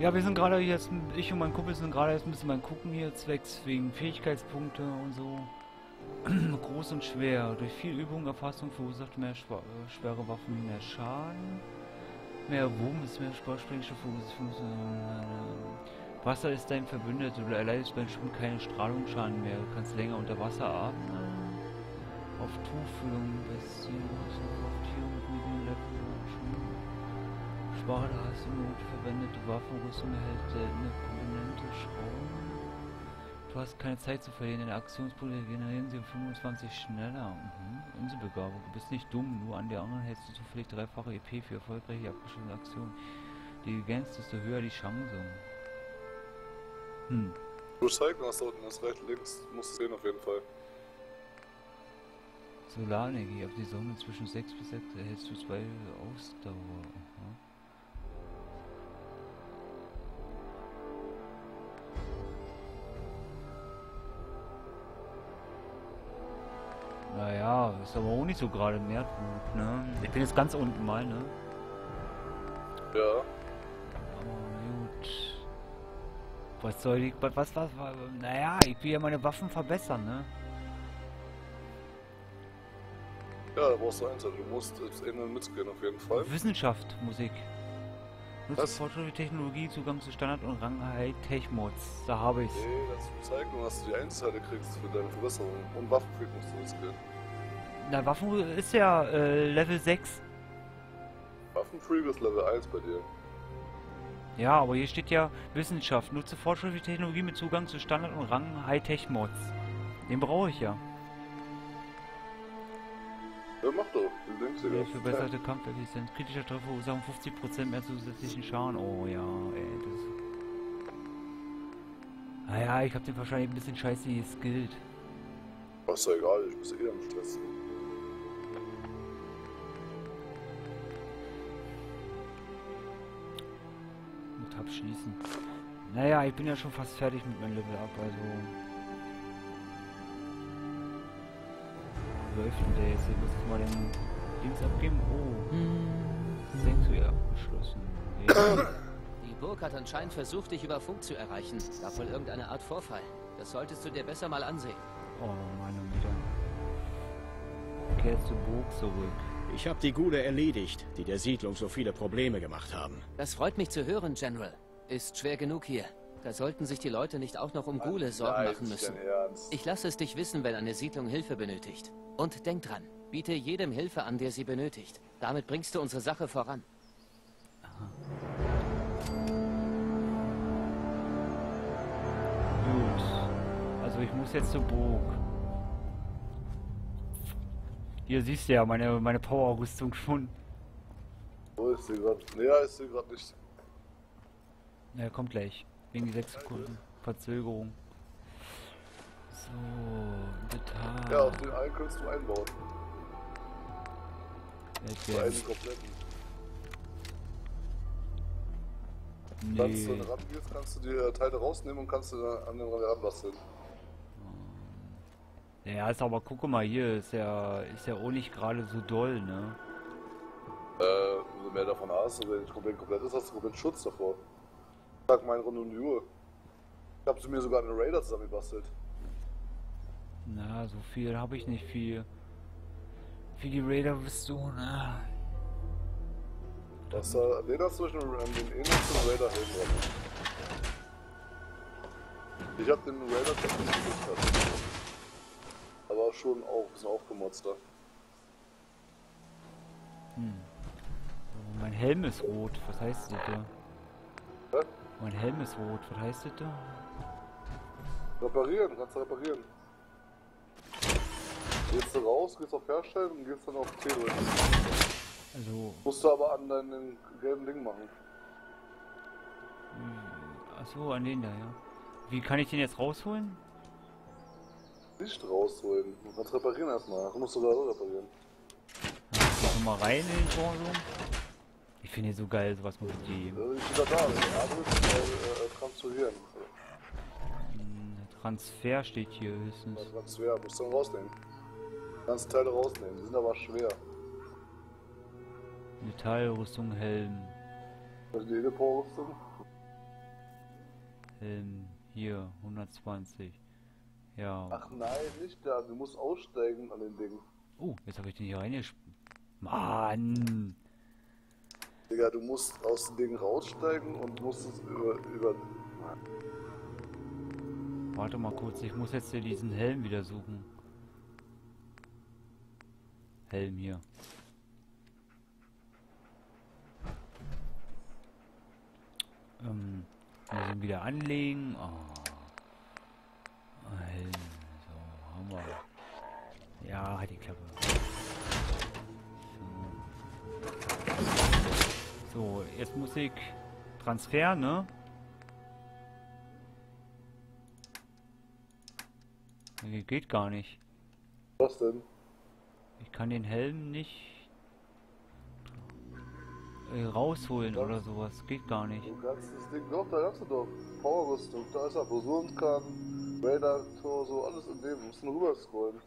Ja, wir sind gerade jetzt, ich und mein Kumpel sind gerade jetzt ein bisschen beim Gucken hier, zwecks wegen Fähigkeitspunkte und so. Groß und schwer. Durch viel Übung, Erfassung verursacht mehr schwa- äh, schwere Waffen mehr Schaden. Mehr Wurm ist mehr Sportsprengstoff. Äh, Wasser ist dein Verbündeter. Du erleidest beim Schwimmen keine Strahlungsschaden mehr. Du kannst länger unter Wasser atmen. Auf Tuchfüllung, Bestien, auf Tieren, Level, Schwimmen. Du Not verwendete Waffenrüstung erhält seltene Komponente Schrauben. Du hast keine Zeit zu verlieren, deine Aktionspunkte generieren sie um 25 schneller. Mhm. Inselbegabung. Du bist nicht dumm, nur an der anderen hältst du zufällig dreifache EP für erfolgreiche abgeschlossene Aktionen. Die du gänst, desto höher die Chance. Hm. Recycling hast du unten, ist rechts, links, musst du sehen auf jeden Fall. Solarenergie auf die Sonne zwischen 6 bis 6 erhältst du zwei Ausdauer. Naja, ist aber auch nicht so gerade mehr gut, ne? Ich bin jetzt ganz unten mal, ne? Ja. Aber gut. Was soll ich, was, was, was, was, naja, ich will ja meine Waffen verbessern, ne? Ja, da brauchst du eins, also du musst jetzt innen mitgehen auf jeden Fall. Wissenschaft, Musik. Nutze fortschrittliche Technologie, Zugang zu Standard- und Rang-High-Tech-Mods. Da habe ich's. Nee, das ist Recycling, dass du die Einzelteile kriegst für deine Verbesserung. Und Waffenfreak musst du mitgehen. Na, Waffen ist ja äh, Level 6. Waffenfreak ist Level 1 bei dir. Ja, aber hier steht ja Wissenschaft. Nutze fortschrittliche Technologie mit Zugang zu Standard- und Rang-High-Tech-Mods. Den brauche ich ja. Ja, mach doch. Du denkst dir Ja, das. verbesserte Kampfeffizienz. Kritischer Treffer verursachen 50% mehr zusätzlichen Schaden. Oh ja, ey, das... Naja, ich hab den wahrscheinlich ein bisschen scheiße geskillt. Ja, ist ja egal, ich muss eh am Stress. Abschließen. Naja, ich bin ja schon fast fertig mit meinem Level Up, also... Läuft denn der jetzt? Ich muss jetzt mal den Dings abgeben. Oh. Sanctuary abgeschlossen. Ja. Die Burg hat anscheinend versucht, dich über Funk zu erreichen. Gab wohl irgendeine Art Vorfall. Das solltest du dir besser mal ansehen. Oh, meine Mutter. Kehr zur Burg zurück. Ich habe die Gude erledigt, die der Siedlung so viele Probleme gemacht haben. Das freut mich zu hören, General. Ist schwer genug hier. Da sollten sich die Leute nicht auch noch um Gule Sorgen machen müssen. Ich lasse es dich wissen, wenn eine Siedlung Hilfe benötigt. Und denk dran, biete jedem Hilfe an, der sie benötigt. Damit bringst du unsere Sache voran. Gut. Also ich muss jetzt zur Burg. Hier siehst du ja meine, meine Power-Rüstung schon. Wo ist sie gerade? Nee, ja, ist sie gerade nicht. Ja, kommt gleich. Wegen die 6 Sekunden Verzögerung. So, Detail. Ja, auf den einen kannst du einbauen. Für der- einen kompletten. Kannst du Nee. rangehst, kannst du die äh, Teile rausnehmen und kannst du dann an den Rand basteln. Ja, ist aber guck mal hier, ist ja ist ja auch nicht gerade so doll, ne? Äh, umso mehr davon hast, und wenn es komplett komplett ist, hast du komplett Schutz davor. Sag mein rund um die Uhr. Ich hab zu mir sogar einen Raider zusammengebastelt. Na, so viel habe ich nicht viel. Wie die Raider bist du, ne? Das, äh, den hast du einen, an den ähnlichen Raider Helm dran. Ich hab den Raider tatsächlich geschafft. Aber schon auch ein bisschen aufgemotzter. Oh, mein Helm ist rot, was heißt das da? Hä? Mein Helm ist rot, was heißt das da? Reparieren, kannst du reparieren. Gehst du raus, gehst auf Herstellen und gehst dann auf T drücken. Also, Musst du aber an deinen gelben Ding machen. achso, an den da, ja. Wie kann ich den jetzt rausholen? Nicht rausholen. Kannst reparieren erstmal. Du musst da so reparieren. Noch mal rein in den Torso. Ich finde ihn so geil, sowas muss ich geben. Also ich bin da da. Wenn du A drückst, äh, äh, transferieren. Hm, Transfer steht hier höchstens. Ja, Transfer, musst du dann rausnehmen. Kannst Teile rausnehmen, die sind aber schwer. Metallrüstung, Helm. Also die Edelpower-Rüstung. Helm, hier, 120. Ja. Ach nein, nicht da. Du musst aussteigen an den Ding. Oh, jetzt habe ich den hier reingespielt. Mann! Digga, du musst aus dem Ding raussteigen und musst es über. über Warte mal kurz, ich muss jetzt hier diesen Helm wieder suchen. Helm hier. Ähm, ihn wieder anlegen. Oh. Helm, wir. Ja, halt die Klappe. So. jetzt muss ich Transfer, ne? Nee, Geht gar nicht. was denn? Ich kann den Helm nicht äh, rausholen oder sowas. Geht gar nicht. Du kannst das Ding doch, da hast du doch. Powerrüstung, da ist er, Fusionskern, Radar, Tor, so alles in dem. Du musst nur rüber scrollen.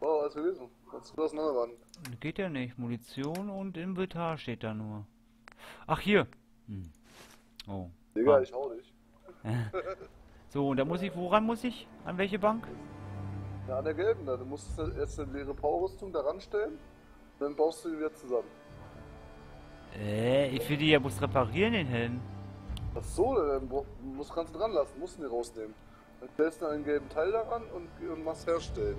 Oh, alles gelesen. Kannst du das nachher ran? Geht ja nicht. Munition und Inventar steht da nur. Ach, hier. Hm. Oh. Digga, Ah. ich hau dich. So, und da muss ich, woran muss ich? An welche Bank? Ja, an der gelben da. Du musst erst eine leere Powerrüstung da ranstellen. Dann baust du die wieder zusammen. Äh, ich will die ja bloß reparieren, den Helm. Ach so, dann musst kannst du dran lassen, musst ihn rausnehmen. Dann stellst du einen gelben Teil daran und, und machst herstellen.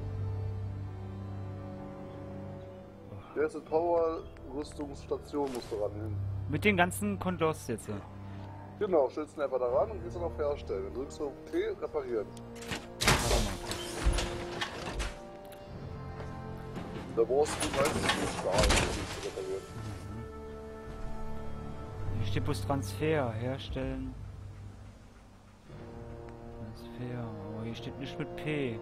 Die erste Power-Rüstungsstation musst du ran hin. Mit den ganzen Kondos jetzt. Genau, stellst ihn einfach da ran und gehst dann auf herstellen. Dann drückst du auf T, reparieren. Da brauchst du meistens nur Stahl, um zu reparieren. Hier steht bloß Transfer. Herstellen. Transfer. Oh, hier steht nicht mit P.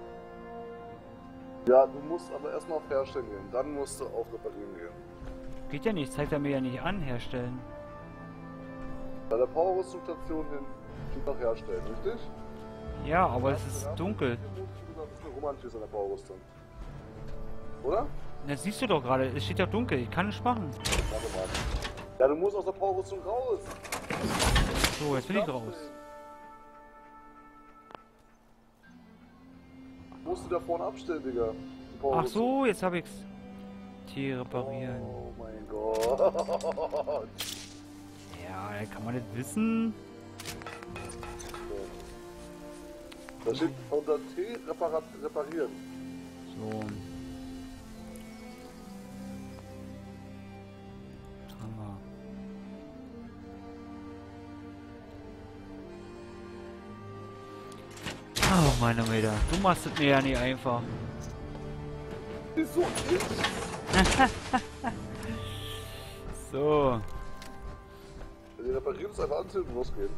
Ja, du musst aber erstmal auf herstellen gehen. Dann musst du auf reparieren gehen. Geht ja nicht. Zeigt er mir ja nicht an. Herstellen. Bei der Power-Rüstungsstation hin steht noch herstellen, richtig? Ja, aber es ist dunkel. Das ist eine Romantis an der Power-Rüstung. Oder? Das siehst du doch gerade. Es steht ja dunkel. Ich kann nicht machen. Warte mal. Ja, du musst aus der Power-Rüstung raus. So, jetzt bin ich raus. Musst du da vorne abstellen, Digga. Ach so, jetzt hab ich's. Tier reparieren. Oh mein Gott. Ja, kann man das wissen? Da steht unter T reparieren. So. Meine Meter. Du machst es mir ja nicht einfach. So. Wenn die reparieren, ist einfach anzünden und losgehen.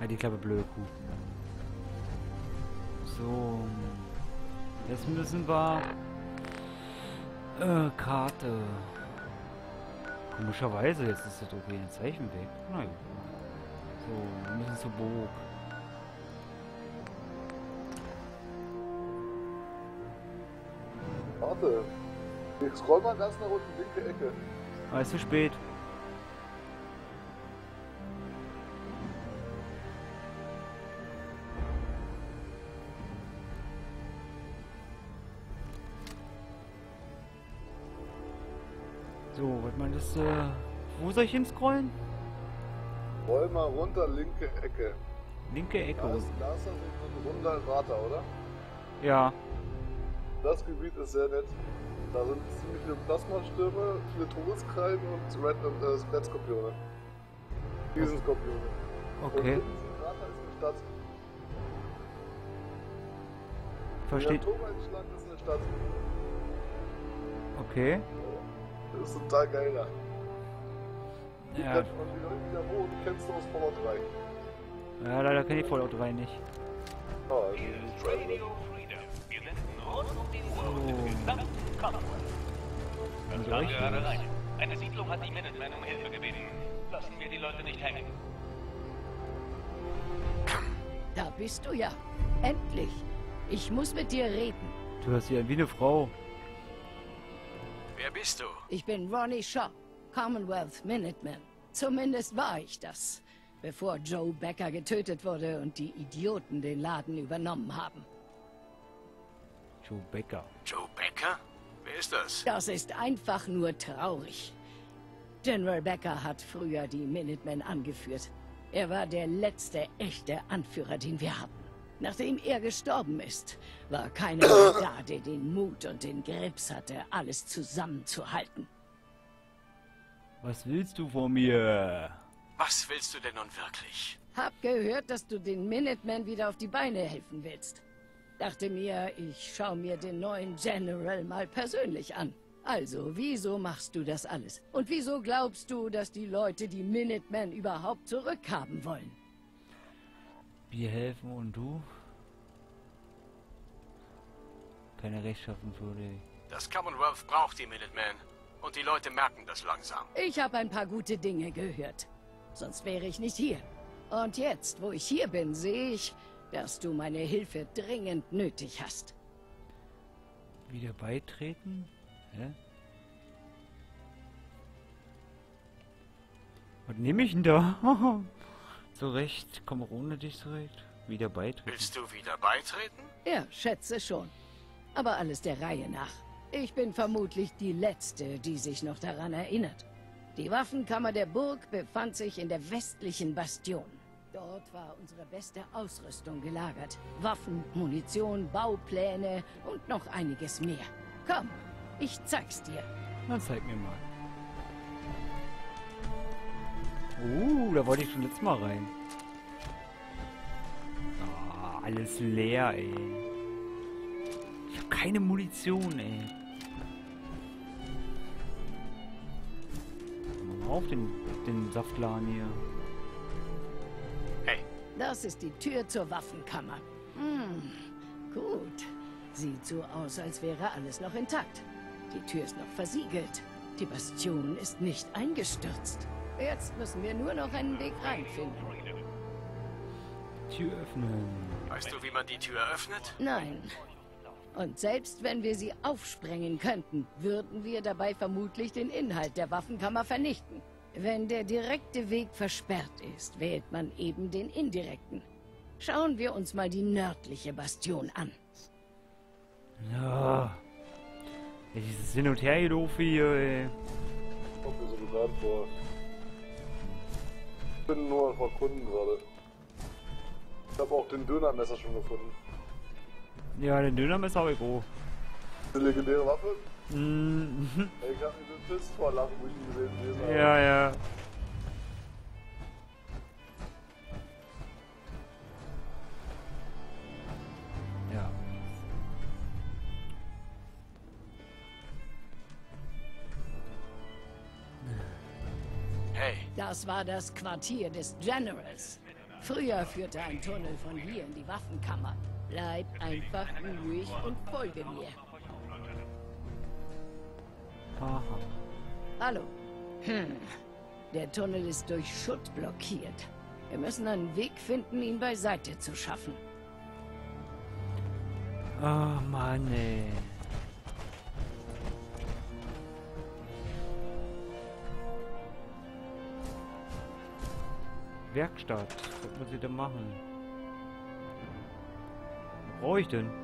Ja, die Klappe blöde Kuh. So. Jetzt müssen wir... Äh, Karte. Komischerweise, jetzt ist das okay, ein Zeichen weg. Na gut. So, wir müssen zu Burg. Warte. Ich scroll mal ganz nach unten, linke Ecke. Aber ist zu spät. So, was meintest du? Wo soll ich hinscrollen? Roll mal runter, linke Ecke. Linke Ecke. Da ist, da ist so ein runder Rater, oder? Ja. Das Gebiet ist sehr nett. Da sind ziemlich viele Plasmastürme, viele Todeskrallen und Red und äh, Skelett-Skorpione. Riesenskorpione. Und Okay. ist Rater ist eine Stadt. Versteht. Der Turmeinschlag ist eine Stadt. Okay. Das ist total geil da. Die Ja, kennt man wieder, wieder wo, die kennst du aus Fallout 3. ja leider kenne ich Fallout 3 nicht. Ah, also nicht rein. Eine Siedlung hat die Minutemen um Hilfe gebeten. Lassen wir die Leute nicht hängen. Da bist du ja. Endlich. Ich muss mit dir reden. Du dich an wie eine Frau. Wer bist du? Ich bin Ronnie Shaw, Commonwealth Minuteman. Zumindest war ich das. bevor Joe Becker getötet wurde und die Idioten den Laden übernommen haben. Joe Becker. Joe Becker? Wer ist das? Das ist einfach nur traurig. General Becker hat früher die Minutemen angeführt. Er war der letzte echte Anführer, den wir hatten. Nachdem er gestorben ist, war keiner mehr da, der den Mut und den Grips hatte, alles zusammenzuhalten. Was willst du von mir? Was willst du denn nun wirklich? Hab gehört, dass du den Minutemen wieder auf die Beine helfen willst. Dachte mir, ich schau mir den neuen General mal persönlich an. Also, wieso machst du das alles? Und wieso glaubst du, dass die Leute die Minutemen überhaupt zurückhaben wollen? Wir helfen und du? Keine rechtschaffen würde. Das Commonwealth braucht die Minutemen. Und die Leute merken das langsam. Ich habe ein paar gute Dinge gehört. Sonst wäre ich nicht hier. Und jetzt, wo ich hier bin, sehe ich, dass du meine Hilfe dringend nötig hast. Wieder beitreten? Hä? Was nehme ich denn da? zurecht, komm ohne dich zurecht. Wieder beitreten. Willst du wieder beitreten? Ja, schätze schon. Aber alles der Reihe nach. Ich bin vermutlich die Letzte, die sich noch daran erinnert. Die Waffenkammer der Burg befand sich in der westlichen Bastion. Dort war unsere beste Ausrüstung gelagert. Waffen, Munition, Baupläne und noch einiges mehr. Komm, ich zeig's dir. Dann zeig mir mal. Uh, da wollte ich schon letztes Mal rein. Ah, alles leer, ey. Ich habe keine Munition, ey. Mal auf den, den Saftladen hier. Das ist die Tür zur Waffenkammer. Hm, gut. Sieht so aus, als wäre alles noch intakt. Die Tür ist noch versiegelt. Die Bastion ist nicht eingestürzt. Jetzt müssen wir nur noch einen Weg reinfinden. Tür öffnen. weißt du, wie man die Tür öffnet? Nein. Und selbst wenn wir sie aufsprengen könnten, würden wir dabei vermutlich den Inhalt der Waffenkammer vernichten. Wenn der direkte Weg versperrt ist, wählt man eben den indirekten. Schauen wir uns mal die nördliche Bastion an. Ja. Dieses Hin- und Hergelaufe hier, ey. Kommt mir so bekannt vor. Ich bin nur am Erkunden gerade. Ich habe auch den Dönermesser schon gefunden. Ja, den Dönermesser habe ich auch. Die legendäre Waffe? Mhm. Ich hab mich bepisst vor Lachen, wo ich ihn gesehen habe. Ja, ja. Ja. Hey, Das war das Quartier des Generals. Früher führte ein Tunnel von hier in die Waffenkammer. Bleib einfach ruhig und folge mir. Aha. Hallo. Hm. Der Tunnel ist durch Schutt blockiert. Wir müssen einen Weg finden, ihn beiseite zu schaffen. Oh Mann, ey. Werkstatt. Was muss ich denn machen? Was brauche ich denn?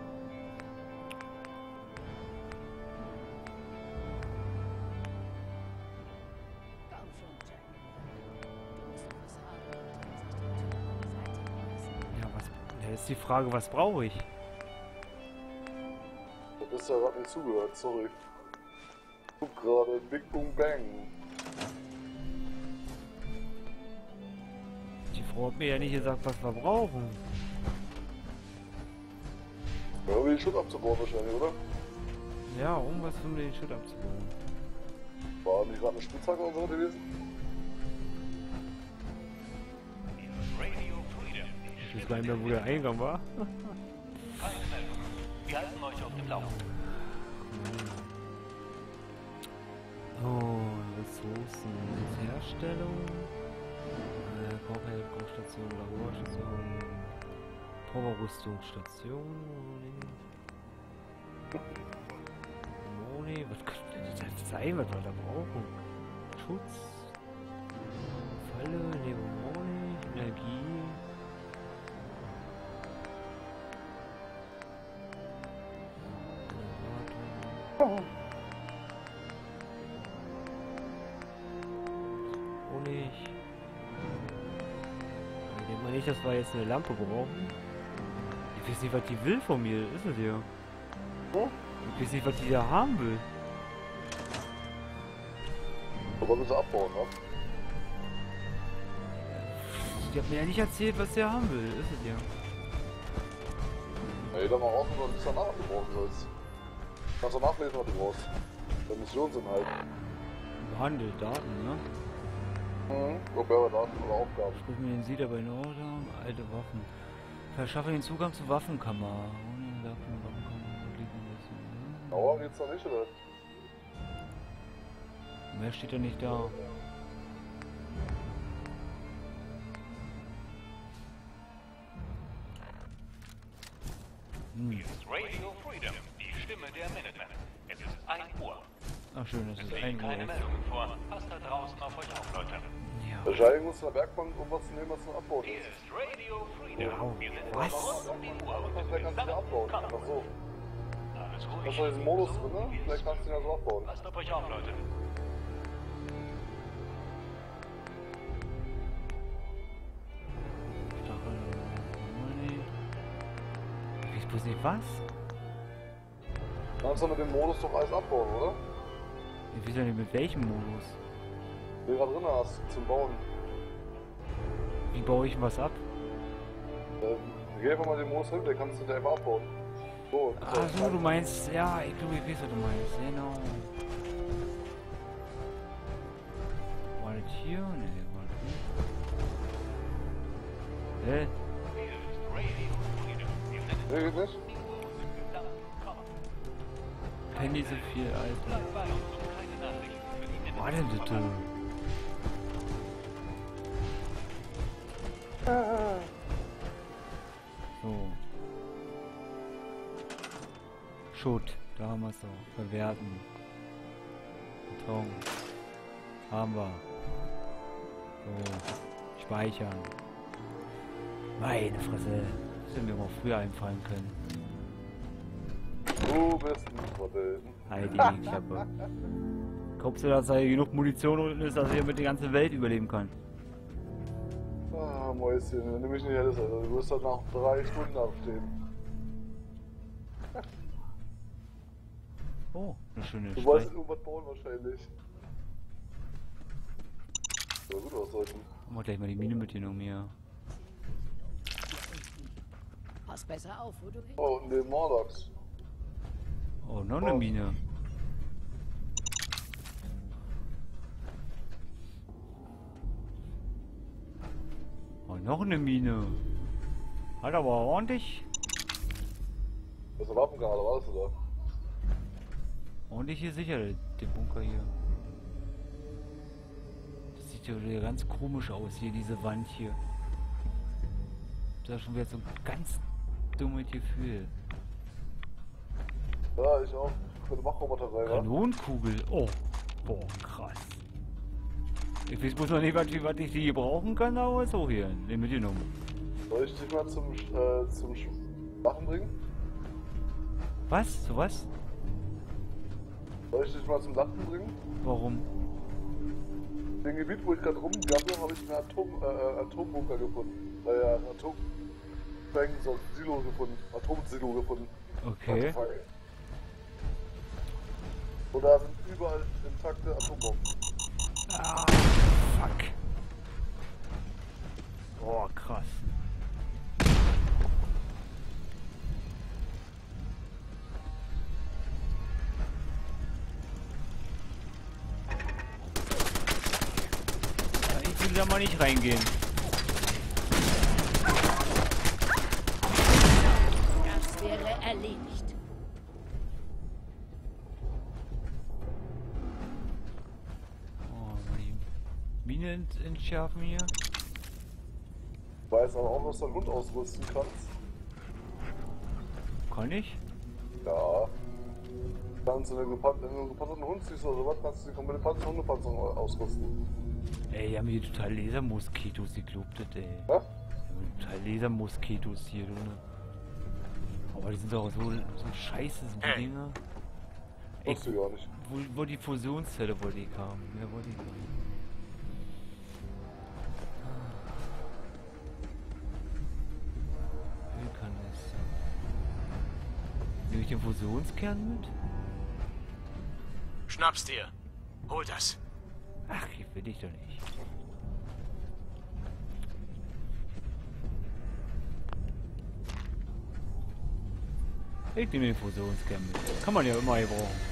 Ist die Frage, was brauche ich? Du bist ja gerade nicht zugehört, sorry. Guck gerade Big Boom Bang. Die Frau hat mir ja nicht gesagt, was wir brauchen. Ja, um den Schutt abzubauen wahrscheinlich, oder? Ja, um was um den Schutt abzubauen. War nicht gerade eine Spitzhacke oder so gewesen? Ich weiß gar nicht mehr, wo der Eingang war. Keine Meldung. Wir halten euch auf dem Laufenden. Oh, Ressourcen. Herstellung. Äh, Kochstation, Laborstation. Powerrüstungsstation. Moni. Was könnte das sein, was wir da brauchen? Schutz. Falle, neben Moni. Dass wir jetzt eine Lampe brauchen. Ich weiß nicht, was die will von mir. Ist es ja. Hm? Ich weiß nicht, was die da haben will. Aber müssen wir abbauen, ne? Die hat mir ja nicht erzählt, was der haben will. Ist es ja. Ey, da mal raus und ein bisschen nach, was du brauchen sollst. Kannst du nachlesen, was du brauchst. Der Missionen sind halt. Handel, Daten, ne? Mhm. Aufgaben. Sprich mir den Sieder bei Nordam, alte Waffen. Verschaffe den Zugang zur Waffenkammer. Ohne Waffen, Waffenkammer, liegen lassen. Dauer geht's da nicht, oder? Mehr steht ja nicht da. Hm. Hier ist Radio Freedom, die Stimme der Minutemen. Es ist 1 Uhr. Ach schön, das Es ist liegen ein keine Uhr. Wahrscheinlich in der Werkbank irgendwas nehmen, was zum Abbauen Hier ist. ist Radio Freedom. Wow. Wir sind Was? um Vielleicht kannst du den abbauen. gesamt. Ach so. Alles Da ruhig. ist doch diesen Modus drin, ne? Vielleicht kannst du ihn ja so abbauen. Passt auf euch auf, Leute. Nicht was. Kannst du mit dem Modus doch alles abbauen, oder? Weiß ja nicht mit welchem Modus. Du da drin hast, zum Bauen. Wie baue ich was ab? Äh, geh einfach mal den Modus hin, den kannst du dir einfach abbauen. So, Ach so, du meinst, ja, ich glaube, ich weiß, was du meinst. Genau. War das hier? Nee, war das nicht. Hä? Nee, geht nicht? Penny so viel, Alter. war denn das denn? So. Schutt, da haben wir es doch. Verwerten. Beton. Haben wir. So. Speichern. Meine Fresse. Das hätte mir mal früher einfallen können. Du bist ein Trottel. Heidi, Klappe. Glaubst du, dass da genug Munition unten ist, dass ich mit der ganzen Welt überleben kann? Ah, Mäuschen, wenn du mich nicht hättest, Alter. Du wirst dann nach drei Stunden aufstehen. Oh, eine schöne Du wolltest irgendwas bauen wahrscheinlich. Ja, gut aus sollten. Machen wir gleich mal die Mine mitgenommen hier. Pass besser auf, wo du hin. Oh, und den Morlocks. Oh, noch eine Oh. Mine. Noch eine Mine. Hat aber ordentlich, Das ist eine Waffengarde, was ist da? ordentlich hier sicher, der Bunker hier. Das sieht ja wieder ganz komisch aus hier, diese Wand hier. Das ist schon wieder so ein ganz dummes Gefühl. Ja, ich auch. Für Machroboter rein, wa? Kanonenkugel. Oh, boah, krass. Ich weiß bloß noch nicht, was, ich- was ich die brauchen kann, aber so hier. Nehmen mitgenommen. Soll ich dich mal zum, äh, zum Wachen bringen? Was? So was? Soll ich dich mal zum Lachen bringen? Warum? In dem Gebiet, wo ich gerade rumgabe, habe ich einen Atom, äh, äh, Atombunker gefunden. Äh, ja, Atom... So Silo gefunden. Atomsilo gefunden. Okay. Und da sind überall intakte Atombomben. Ah, fuck. Oh, krass. Ich will da mal nicht reingehen. Das wäre erledigt. Entschärfen hier. Weiß aber auch, dass du einen Hund ausrüsten kannst. Kann ich? Ja. Kannst du du einen gepanzerten Hund siehst oder sowas, kannst du die komplette Panzer Hundepanzerung ausrüsten. Ey, die haben hier total Lasermoskitos, das, ey. Ja? Die haben total Lasermoskitos hier, du. ne? Aber die sind doch so, so scheiße, so die Hey. Dinger. Ey, Wusste ich gar nicht. wo, wo die Fusionszelle wollte ich haben. Mehr wollte ich gar den Fusionskern mit? Schnapp's dir. Hol das. Ach, ich will dich doch nicht. Ich nehme den Fusionskern mit. Kann man ja immer gebrauchen.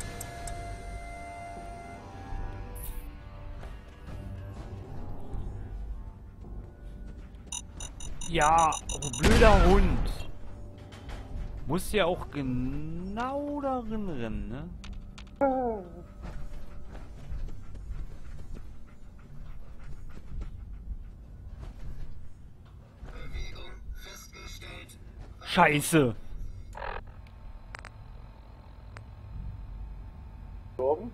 Ja, oh, blöder Hund. Muss ja auch genau darin rennen, ne? Scheiße. Torben?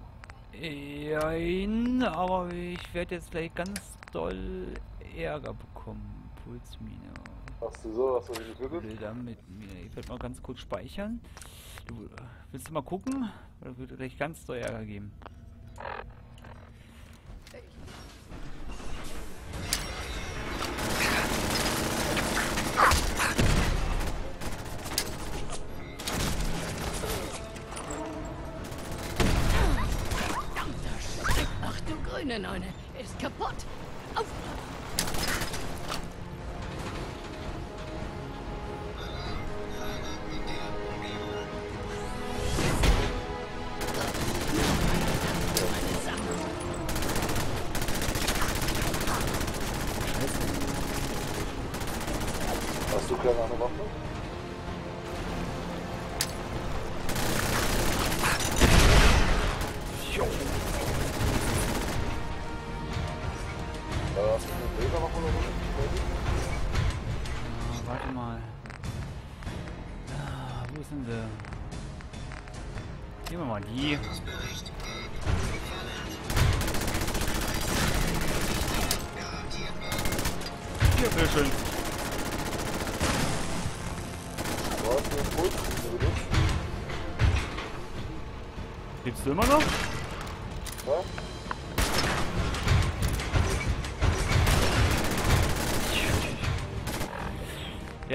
Ja, aber ich werde jetzt gleich ganz doll Ärger bekommen. Pulsmine. Hast du so, hast du die getötet? Bilder mit mir. Ich werde mal ganz kurz speichern. Du, willst du mal gucken? Oder würde gleich ganz doll Ärger geben? Ach du grüne Neune, ist kaputt. Hast du keine andere Waffe?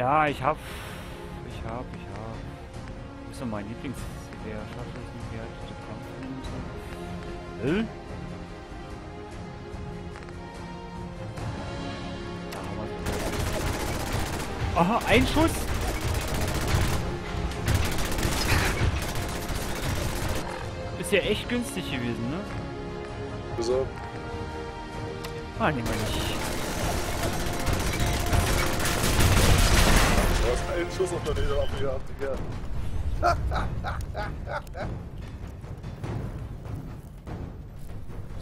Ja, ich hab. Ich hab, ich hab. Wo ist denn mein Lieblingsgewehr? Scharfschützengewehr, der Kampf. Hä? Da haben wir's. Aha, ein Schuss! Ist ja echt günstig gewesen, ne? Wieso? Ah, nehmen wir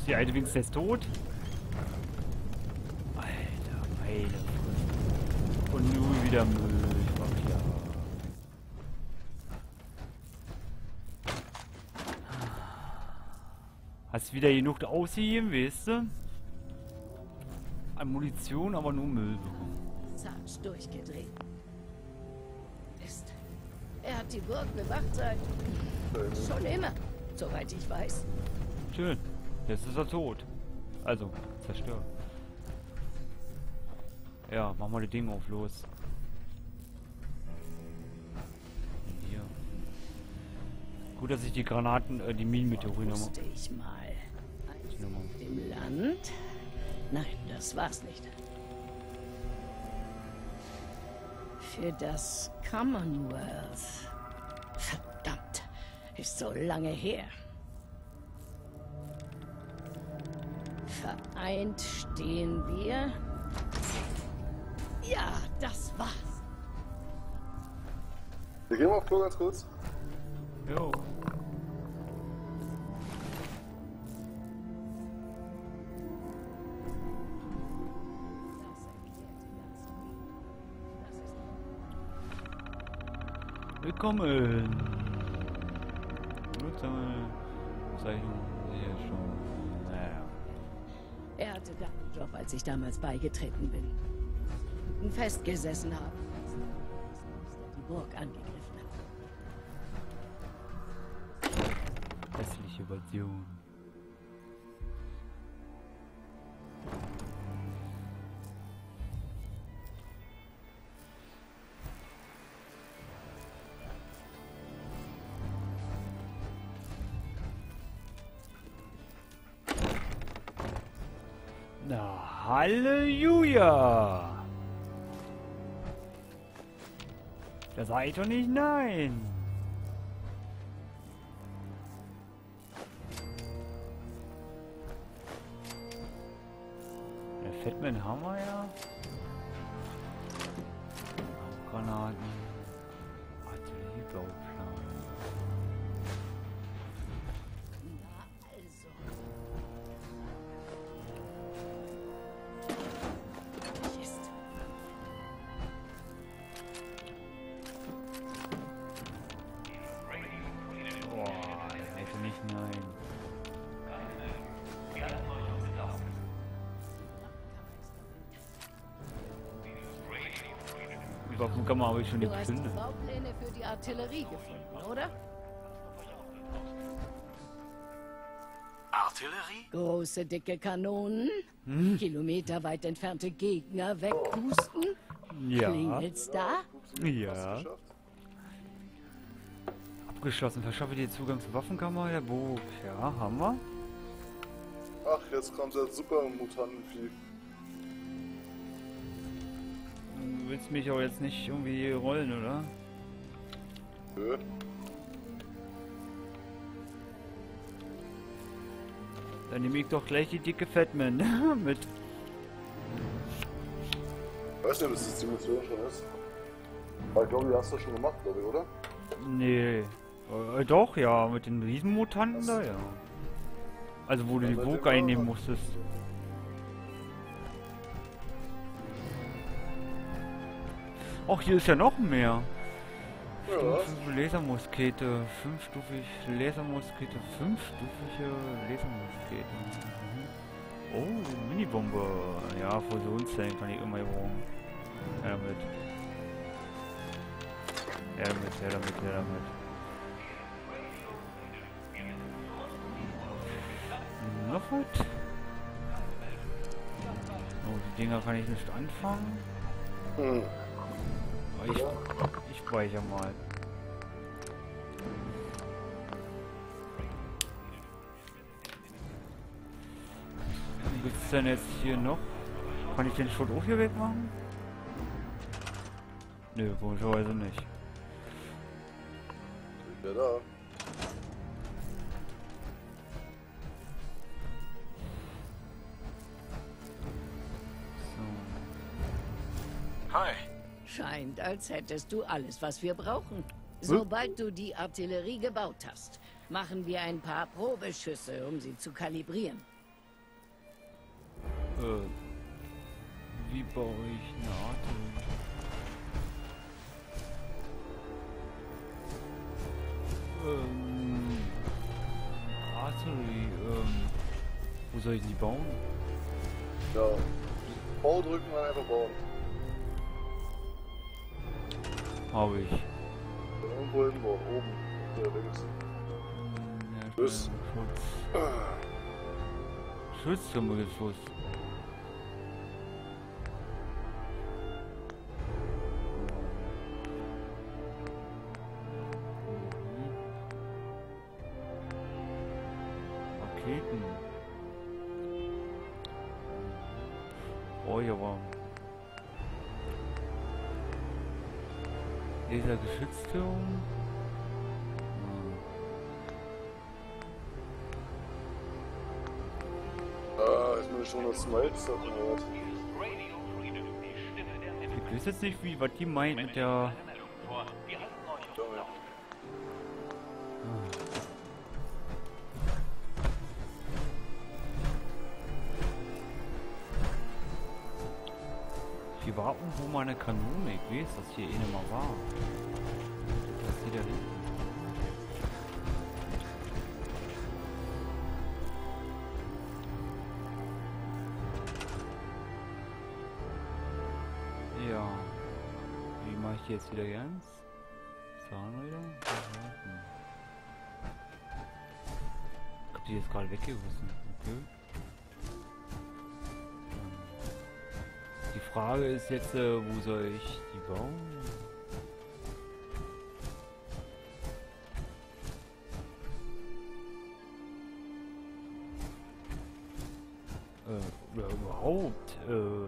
die alte wenigstens jetzt tot? Alter, meine. Und nun wieder Müll. Ich mach klar. Hast wieder genug ausgegeben, weißt du? An Munition, aber nur Müll bekommen. Sarge durchgedreht. Ist. Er hat die Burg bewacht seit. Schon immer, soweit ich weiß. Schön. Jetzt ist er tot. Also, zerstört. Ja, mach mal die Dinge auf, los. Hier. Gut, dass ich die Granaten, äh, die Minenmeteoriten nochmal. Wusste ich mal. nochmal- Im Land? Nein, das war's nicht. Für das Commonwealth. Verdammt, ist so lange her. Vereint stehen wir. Ja, das war's. Wir gehen mal auf Klo ganz kurz. Jo. Willkommen. Benutzerbezeichnung hier hatte da Job, als ich damals beigetreten bin. Und festgesessen habe, als die Burg angegriffen hat. Hässliche Version. Na, Halleluja! Da sag doch nicht nein. Der Fettman haben wir ja. Granaten. Ich schon Du hast die gezündet. Baupläne für die Artillerie gefunden, oder? Artillerie? Große, dicke Kanonen, Hm? kilometerweit entfernte Gegner wegpusten. Ja, Klingelt's da? ja. Abgeschlossen. Verschaffe dir Zugang zur Waffenkammer der Burg. Ja, haben wir. Ach, jetzt kommt der super willst mich aber jetzt nicht irgendwie rollen, oder? Nö. Dann nehme ich doch gleich die dicke Fatman mit. Ich weiß nicht, ob das die Mission schon ist. Aber ich glaube, die hast du schon gemacht, glaube ich, oder? Nee. Äh, doch, ja, mit den Riesenmutanten da, ja. Also wo du Ja, die mit Burg dem einnehmen musstest. Och, hier ist ja noch mehr. Fünfstufige Lasermuskete, fünfstufig Lasermuskete, fünfstufige Lasermuskete. Mhm. Oh, Minibombe. Ja, Fusionszellen kann ich immer brauchen. Ja, damit. Ja, damit, ja, damit, ja, damit. Noch was? Oh, die Dinger kann ich nicht anfangen. Hm. Ich, ich speichere mal. Wie gibt's denn jetzt hier noch? Kann ich den Schrott auch hier wegmachen? Nö, komischerweise nicht. Ja, da. Als hättest du alles, was wir brauchen. Sobald du die Artillerie gebaut hast, machen wir ein paar Probeschüsse, um sie zu kalibrieren. Äh, wie baue ich eine Artillerie? Ähm, Artillerie, ähm, wo soll ich die bauen? Ja. V drücken und einfach bauen. Habe ich. Irgendwo hinbauen. Oben. Der links. Ja, Tschüss. Schutz. Schutztürmegeschoss. Raketen. Oh, ja, wow. Dieser Geschützturm. Hm. Ah, ist mir schon das Mitte. Ich weiß jetzt nicht, wie, was die meint mit der... mal eine Kanone. Ich weiß, dass hier eine mal war. Was hier da hinten? Ja. Wie mache ich die jetzt wieder ganz? Zahnräder? Ich hab die jetzt gerade weggerissen. Frage ist jetzt, äh, wo soll ich die bauen? Äh, oder überhaupt? Äh,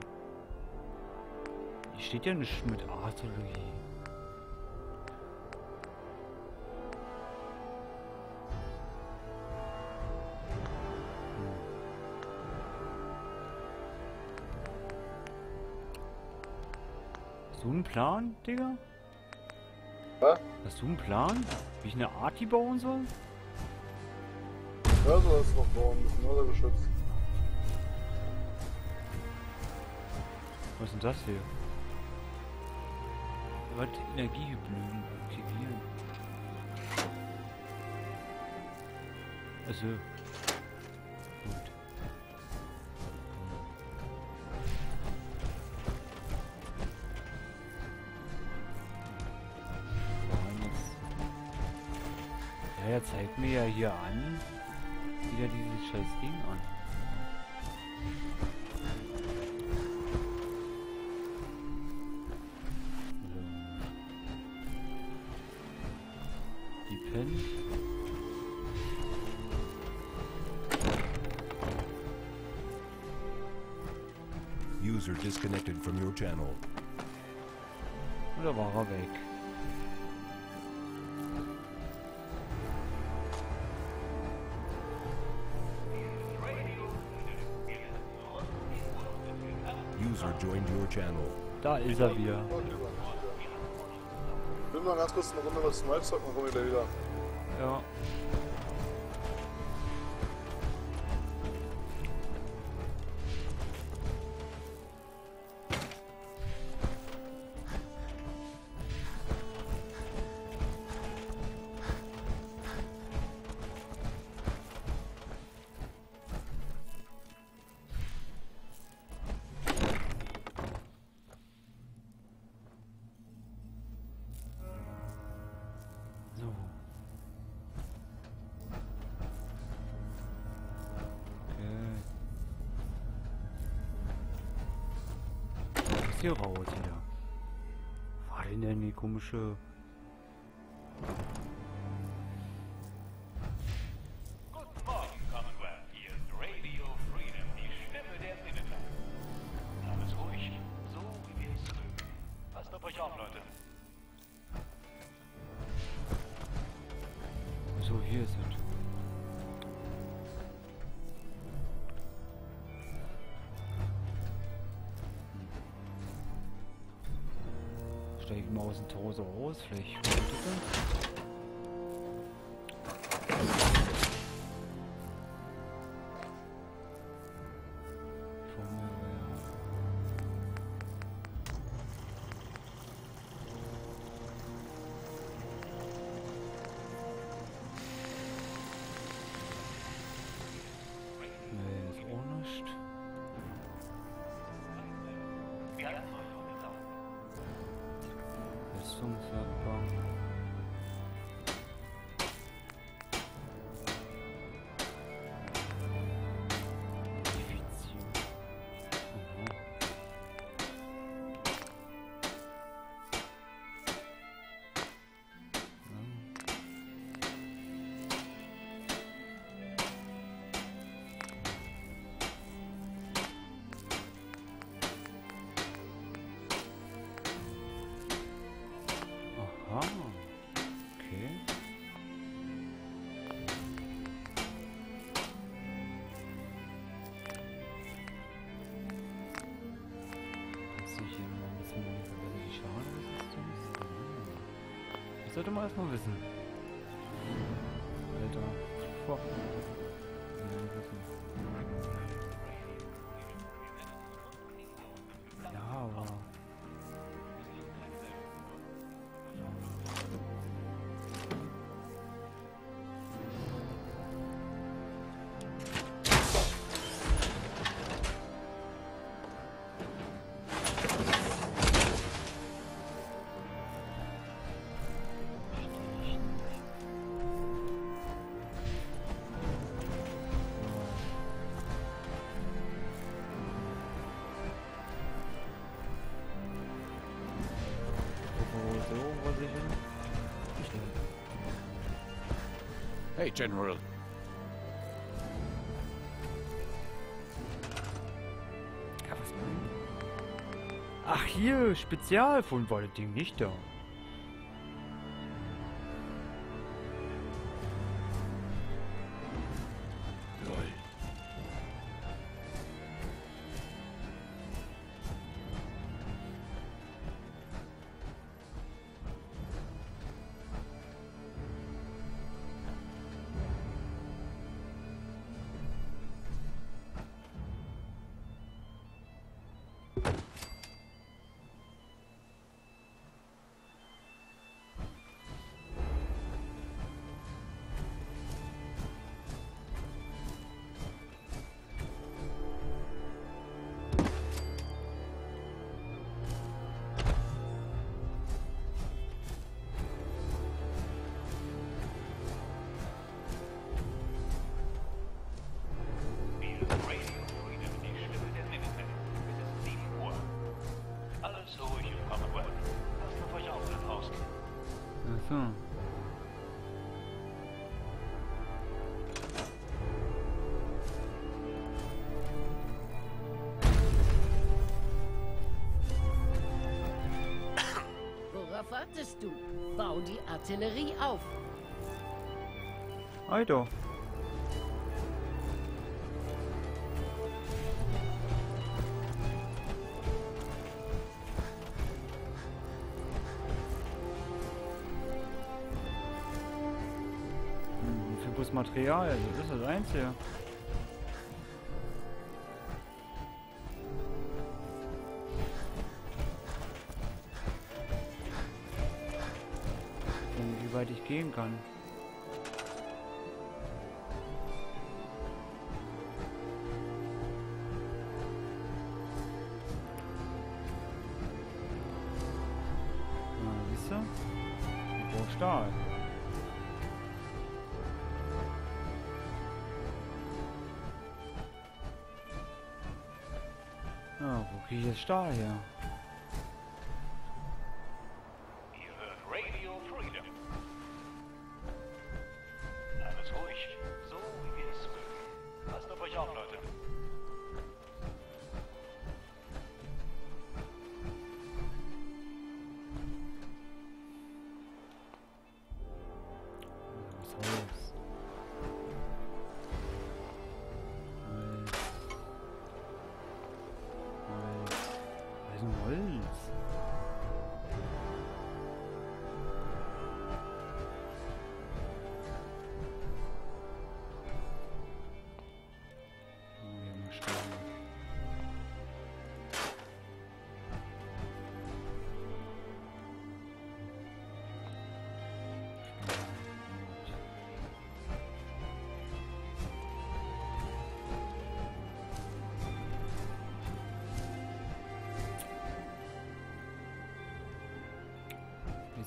hier steht ja nicht mit Artillerie. Plan, Digga? Was? Hast du einen Plan? Wie ich eine Arti bauen soll? Ja, so ist noch bauen müssen, oder geschützt. Was ist denn das hier? Was? Energiehybriden aktivieren. Also. Zeigt mir ja hier an, wieder dieses scheiß Ding an. So. Die Pen. User disconnected from your channel. Oder war er weg? Da ist er wieder. Ich will mal ganz kurz eine Runde was Smite zocken, dann komme ich gleich wieder. Ja. Hier raus wieder? War denn denn die komische... nützlich. Sollte man erstmal wissen. Alter. Boah. Wissen. General. Ach hier, Spezial von Ding nicht da. Artillerie auf. Alter. Hm, Material, das ist das Einzige. gehen kann. Stahl. Ah, wo kriege ich jetzt Stahl her?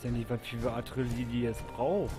weiß ja nicht, wie viel Adrenalin die jetzt braucht.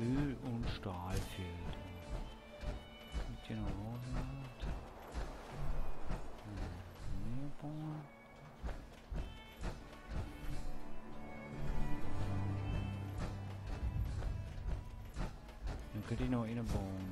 Öl- und Stahl Stahlfelder. Mit den Rosenland. Meerbauer. Dann könnte ich noch einen bauen.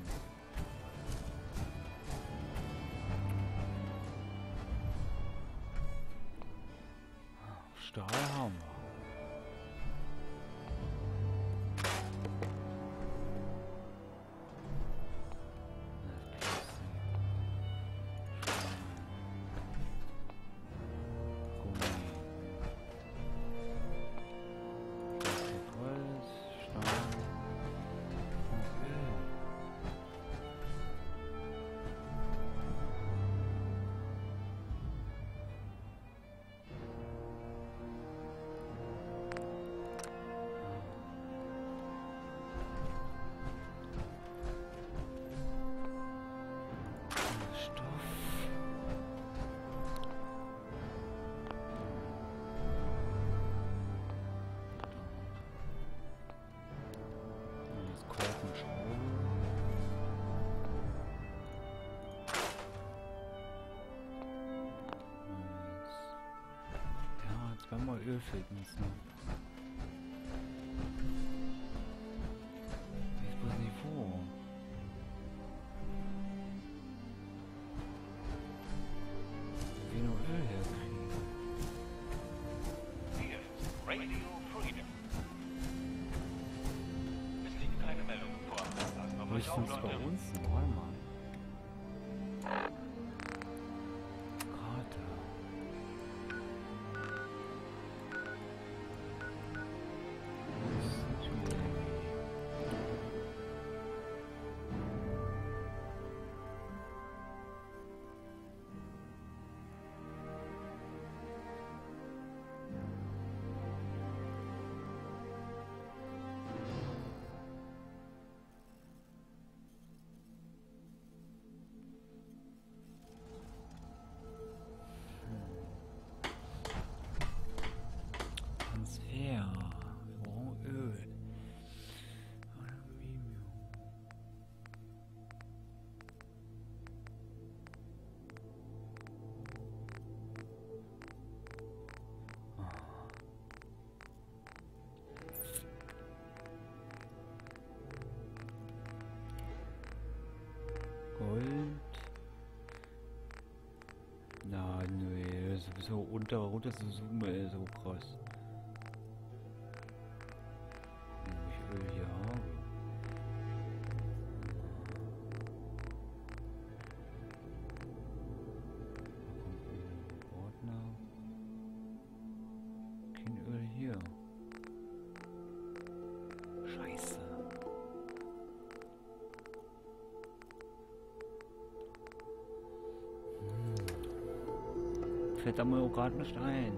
Ja, nee, sowieso runter, runter zu zoomen, so krass. Fällt da mir auch gerade nicht ein.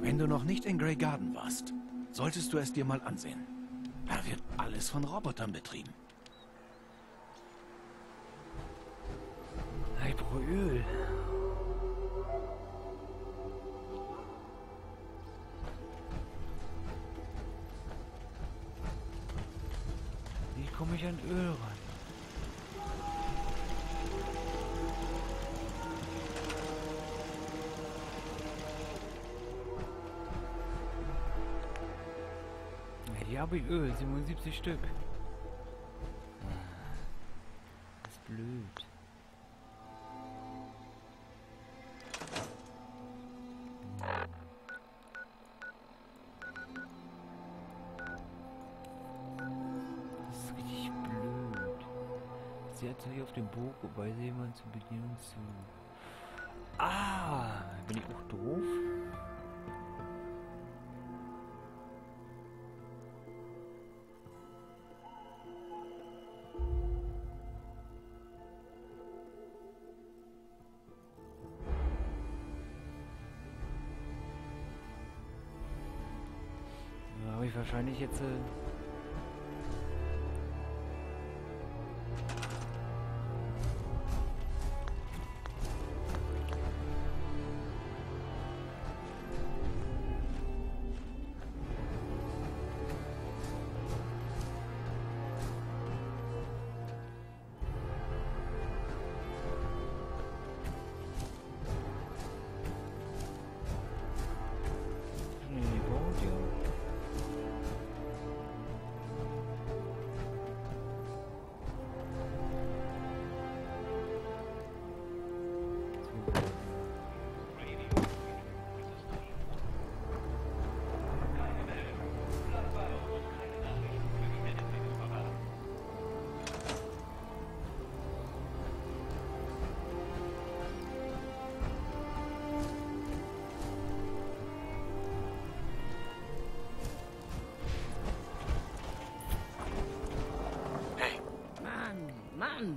Wenn du noch nicht in Grey Garden warst, solltest du es dir mal ansehen. Da wird alles von Robotern betrieben. Ah, komme ich an Öl ran? Hier habe ich Öl, 77 Stück. Auf dem Buch, wobei sie jemand zur Bedienung zu. Ah, bin ich auch doof? Da habe ich wahrscheinlich jetzt. Äh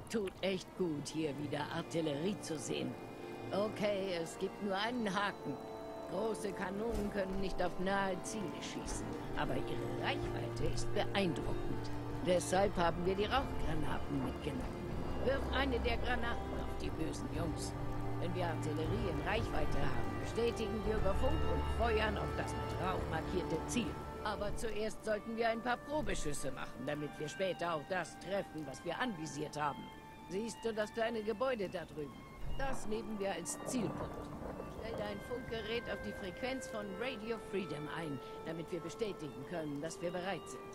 tut echt gut, hier wieder Artillerie zu sehen. Okay, es gibt nur einen Haken. Große Kanonen können nicht auf nahe Ziele schießen, aber ihre Reichweite ist beeindruckend. Deshalb haben wir die Rauchgranaten mitgenommen. Wirf eine der Granaten auf die bösen Jungs. Wenn wir Artillerie in Reichweite haben, bestätigen wir über Funk und feuern auf das mit Rauch markierte Ziel. Aber zuerst sollten wir ein paar Probeschüsse machen, damit wir später auch das treffen, was wir anvisiert haben. Siehst du das kleine Gebäude da drüben? Das nehmen wir als Zielpunkt. Stell dein Funkgerät auf die Frequenz von Radio Freedom ein, damit wir bestätigen können, dass wir bereit sind.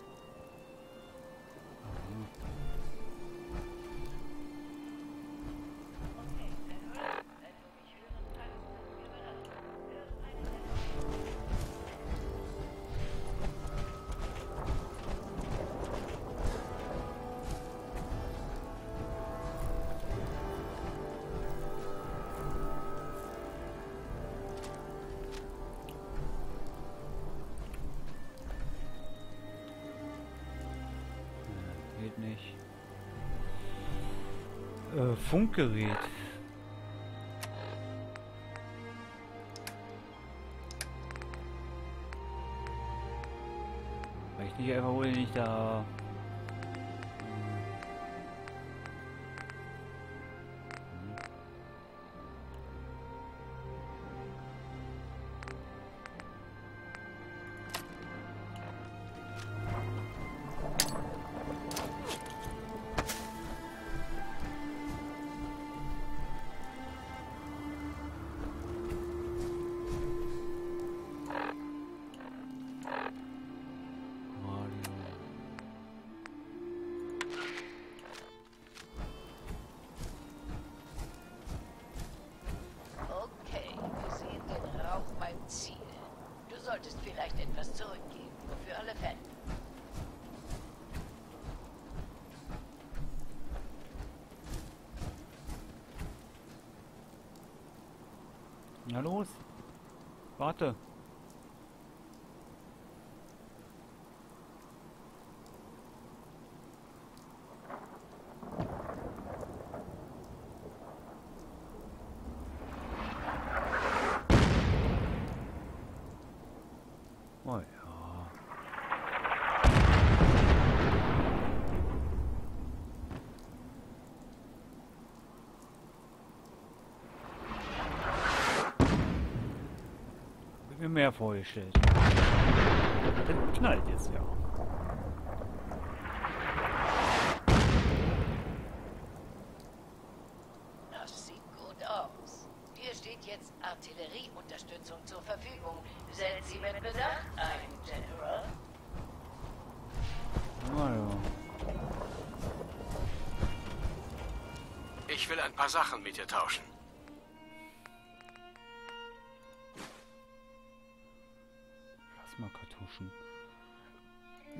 Äh, Funkgerät. Weil ich nicht einfach wohl nicht da. Mehr vorgestellt. Das knallt jetzt ja. Das sieht gut aus. Dir steht jetzt Artillerieunterstützung zur Verfügung. Setz sie mit Bedacht ein, General. Na ja. Ich will ein paar Sachen mit dir tauschen.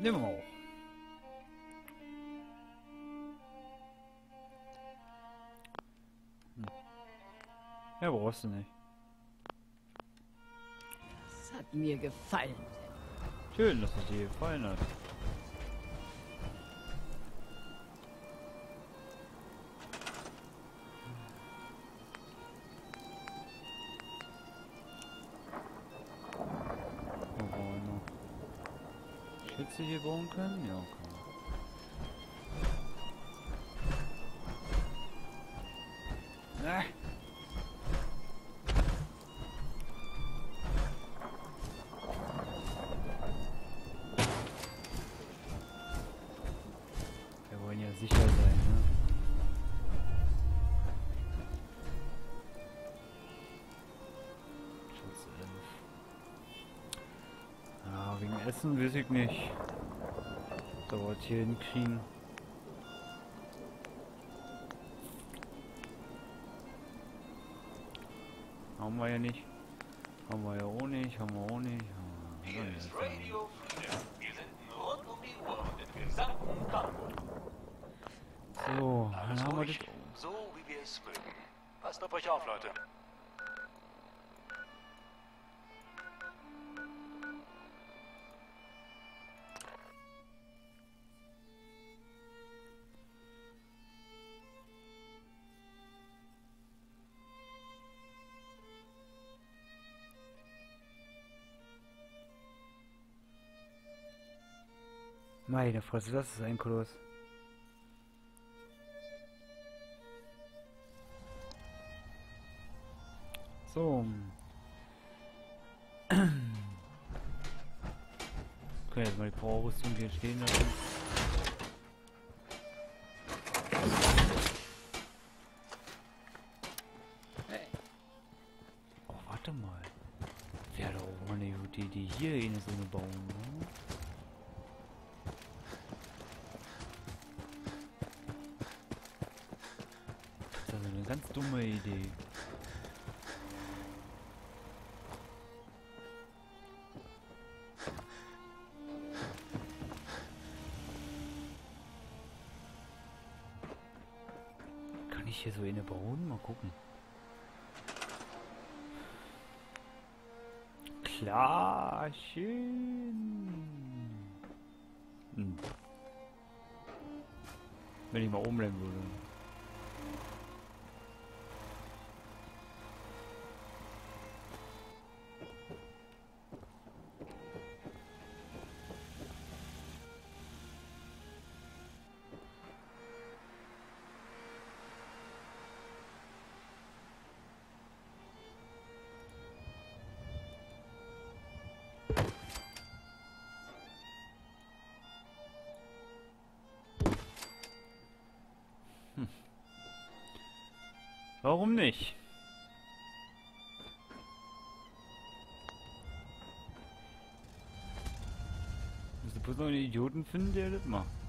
Nimm auch. Hm. Ja, brauchst du nicht. Das hat mir gefallen. Schön, dass es dir gefallen hat. Schütze hier bauen können? Ja, man. Ah. Wir wollen ja sicher sein, ne? Schutz 11. Ja, wegen Essen weiß ich nicht. Dauert hier hinkriegen. Haben wir ja nicht. Haben wir ja auch nicht, haben wir auch nicht. Hier ist. Radio Freedom. Wir senden rund um die Uhr und im gesamten Kongo. So, dann haben wir das. so wie wir es mögen. Passt auf euch auf, Leute. Meine Fresse, das ist ein Koloss. So. Können jetzt mal die Powerrüstung hier stehen lassen. Ich hier so eine bauen? Mal gucken. Klar, schön. Hm. Wenn ich mal umlenken würde. Warum nicht? Muss bloß noch einen Idioten finden, der das macht.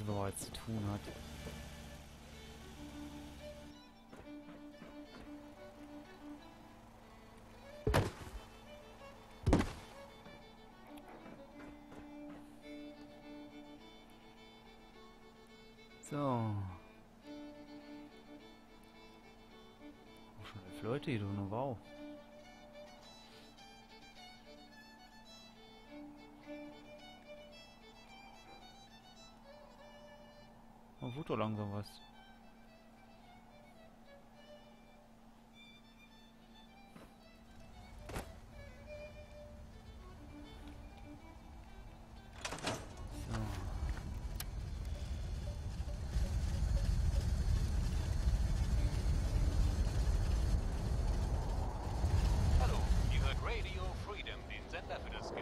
Was er bereits zu tun hat. Oh,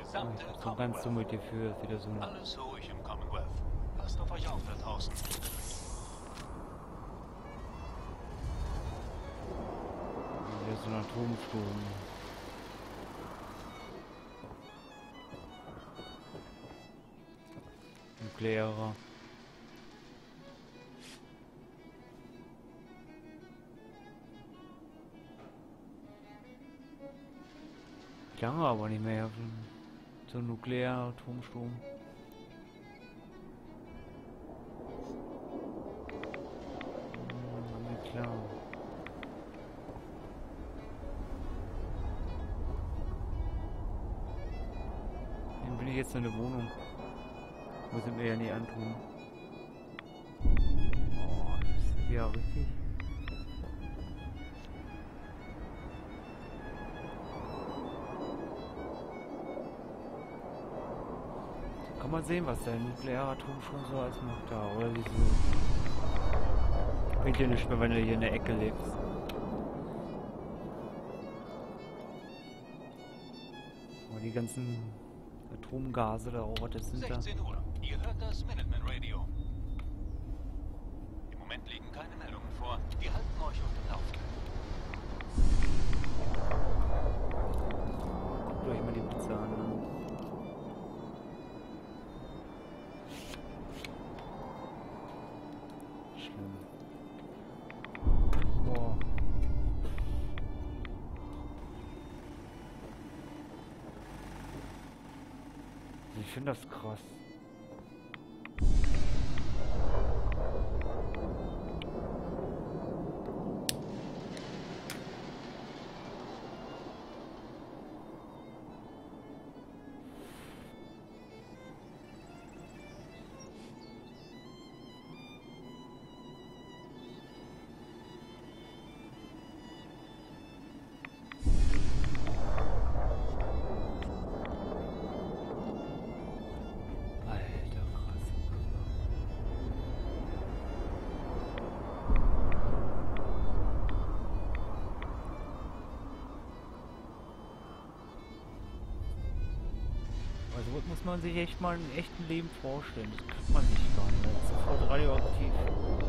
gesamte ich hab so ganz dumm mit dir für wieder so ein Alles ruhig im Atomsturm. Nuklearer. Lange aber nicht mehr. So ein Nuklear-Atomsturm. Der Wohnung. Muss ich mir ja nie antun. Oh, ja richtig. Kann man sehen, was der Nuklearatom schon so alles macht da, oder diese... Bringt dir nicht mehr, wenn du hier in der Ecke lebst. Die ganzen Atomgase da, oh, das sind da. 16 Uhr. Ihr hört das Minuteman Also was muss man sich echt mal im echten Leben vorstellen. Das kriegt man sich gar nicht. Das ist sofort radioaktiv.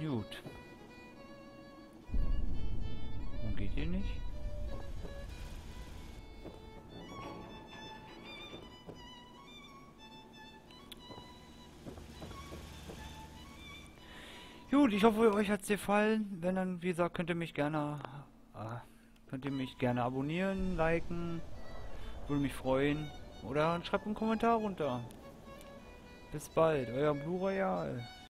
Gut. Warum geht ihr nicht? Gut, ich hoffe, euch hat's gefallen. Wenn dann, wie gesagt, könnt ihr mich gerne, äh, könnt ihr mich gerne abonnieren, liken, würde mich freuen. Oder schreibt einen Kommentar runter. Bis bald, euer Blue Royal.